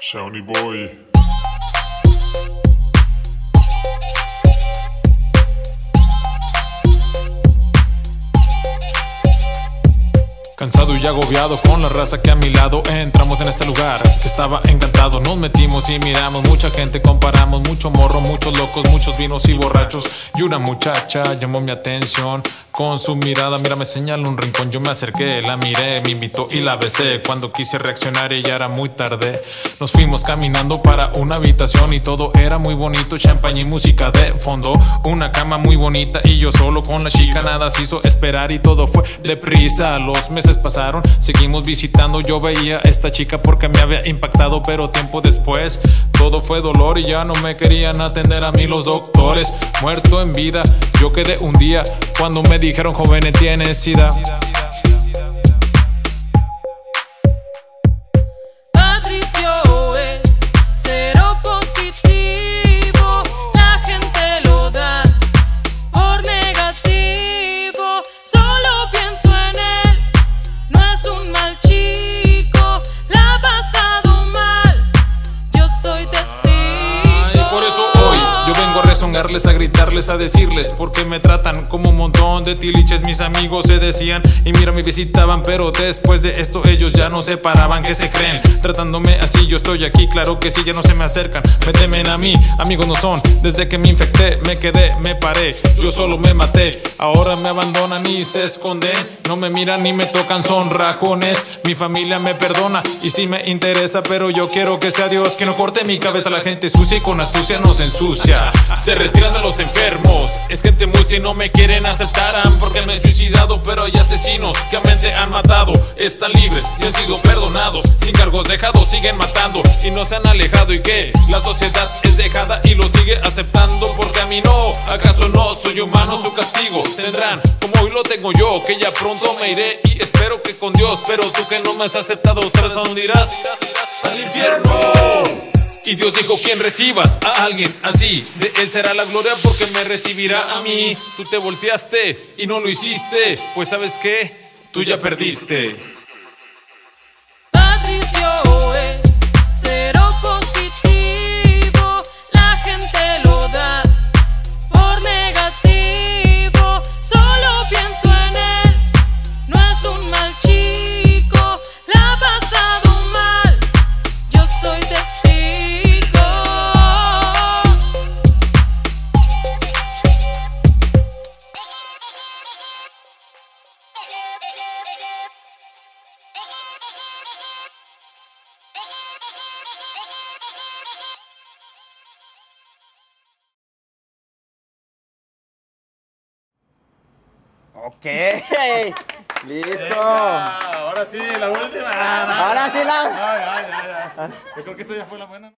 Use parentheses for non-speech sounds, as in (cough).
Shawnee Boy. Cansado y agobiado con la raza que a mi lado entramos en este lugar que estaba encantado. Nos metimos y miramos mucha gente, comparamos mucho morro, muchos locos, muchos vinos y borrachos. Y una muchacha llamó mi atención con su mirada. Mira, me señaló un rincón. Yo me acerqué, la miré, me invitó y la besé. Cuando quise reaccionar, ella era muy tarde. Nos fuimos caminando para una habitación y todo era muy bonito. Champaña y música de fondo. Una cama muy bonita y yo solo con la chica. Nada se hizo esperar y todo fue deprisa. Los meses pasaron, seguimos visitando. Yo veía a esta chica porque me había impactado, pero tiempo después todo fue dolor y ya no me querían atender a mí los doctores. Muerto en vida, yo quedé un día cuando me dijeron joven tienes sida. Vengo a rezongarles, a gritarles, a decirles Porque me tratan como un montón de tiliches. Mis amigos se decían y mira me visitaban Pero después de esto ellos ya no se paraban. ¿Qué se creen? Tratándome así yo estoy aquí Claro que sí, ya no se me acercan. Me temen a mí, amigos no son. Desde que me infecté, me quedé, me paré. Yo solo me maté. Ahora me abandonan y se esconden. No me miran ni me tocan, son rajones. Mi familia me perdona y sí me interesa Pero yo quiero que sea Dios que no corte mi cabeza. La gente sucia y con astucia nos ensucia Se retiran de los enfermos. Es gente muy y no me quieren aceptar Porque me he suicidado pero hay asesinos Que a mente han matado. Están libres y han sido perdonados. Sin cargos dejados siguen matando. Y no se han alejado y que la sociedad es dejada Y lo sigue aceptando. Porque a mí no ¿Acaso no soy humano? Su castigo tendrán. Como hoy lo tengo yo Que ya pronto me iré y espero que con Dios. Pero tú que no me has aceptado ¿Sabes a dónde irás? Al infierno y Dios dijo, quien recibas a alguien así, de él será la gloria porque me recibirá a mí. Tú te volteaste y no lo hiciste, pues sabes qué, tú ya perdiste. Ok, (laughs) listo. Ahora sí, la última. Ahora sí la. Ay, ay, ay, ay. Yo creo que esa ya fue la buena.